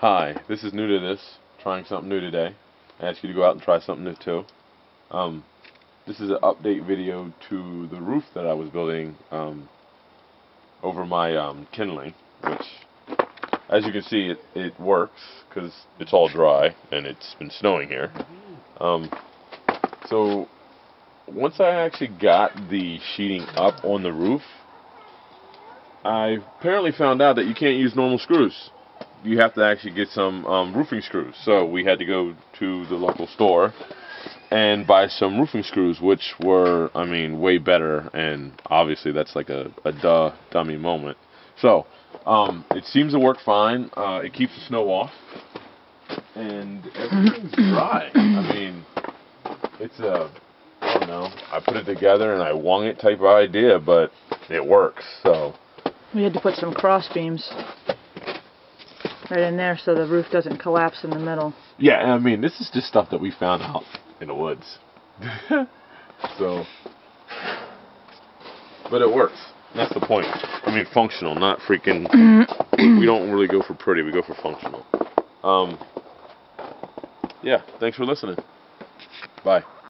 Hi, this is new to this, trying something new today. I ask you to go out and try something new too. Um, this is an update video to the roof that I was building um, over my um, kindling, which, as you can see, it, it works because it's all dry and it's been snowing here. Um, so, once I actually got the sheeting up on the roof, I apparently found out that you can't use normal screws you have to actually get some um, roofing screws. So we had to go to the local store and buy some roofing screws, which were, I mean, way better. And obviously, that's like a, a duh dummy moment. So um, it seems to work fine. Uh, it keeps the snow off, and everything's dry. I mean, it's a I don't know. I put it together and I wung it type of idea, but it works. So we had to put some cross beams right in there so the roof doesn't collapse in the middle. Yeah, I mean, this is just stuff that we found out in the woods. so, but it works. That's the point. I mean, functional, not freaking. we don't really go for pretty. We go for functional. Um. Yeah. Thanks for listening. Bye.